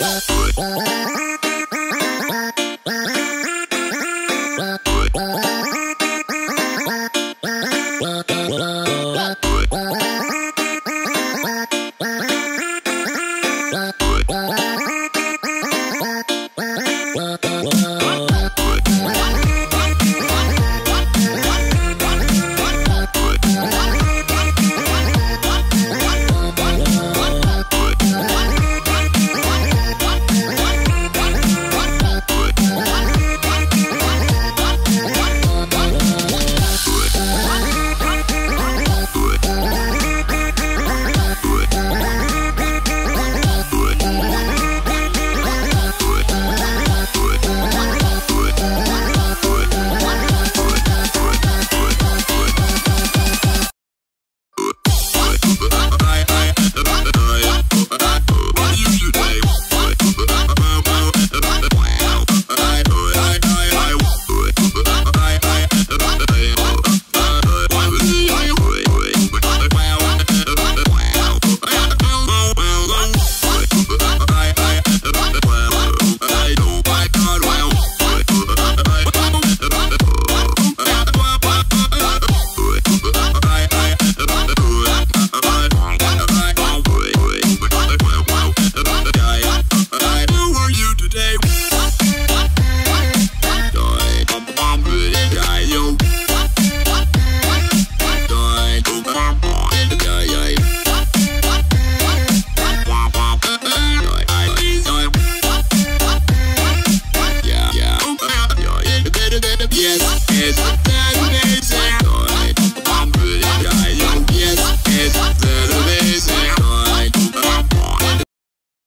Whoa, whoa, whoa.